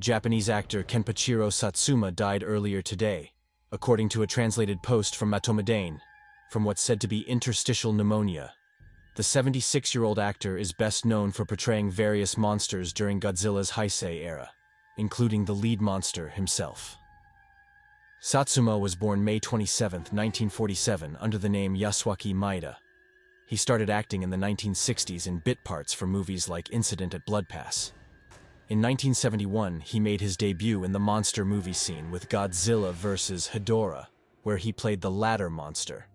Japanese actor Kenpachiro Satsuma died earlier today, according to a translated post from Matomedane, from what's said to be interstitial pneumonia. The 76-year-old actor is best known for portraying various monsters during Godzilla's Heisei era, including the lead monster himself. Satsuma was born May 27, 1947, under the name Yasuaki Maeda. He started acting in the 1960s in bit parts for movies like Incident at Blood Pass. In 1971, he made his debut in the monster movie scene with Godzilla vs. Hedorah, where he played the latter monster.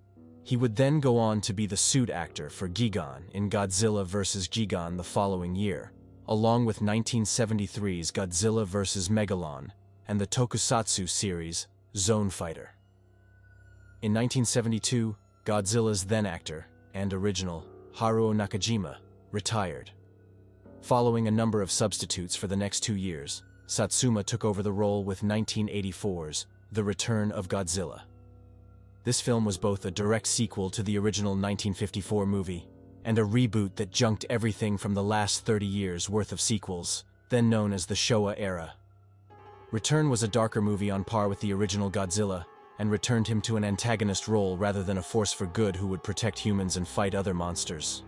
He would then go on to be the suit actor for Gigan in Godzilla vs. Gigan the following year, along with 1973's Godzilla vs. Megalon and the tokusatsu series Zone Fighter. In 1972, Godzilla's then actor and original Haruo Nakajima retired. Following a number of substitutes for the next two years, Satsuma took over the role with 1984's The Return of Godzilla. This film was both a direct sequel to the original 1954 movie and a reboot that junked everything from the last 30 years worth of sequels, then known as the Showa era. Return was a darker movie on par with the original Godzilla, and returned him to an antagonist role rather than a force for good who would protect humans and fight other monsters.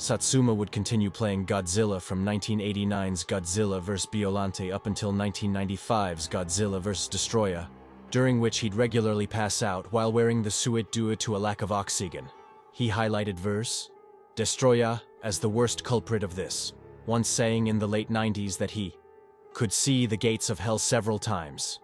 Satsuma would continue playing Godzilla from 1989's Godzilla vs. Biollante up until 1995's Godzilla vs. Destoroyah, during which he'd regularly pass out while wearing the suit due to a lack of oxygen. He highlighted verse, Destoroyah as the worst culprit of this, once saying in the late 90s that he could see the gates of hell several times,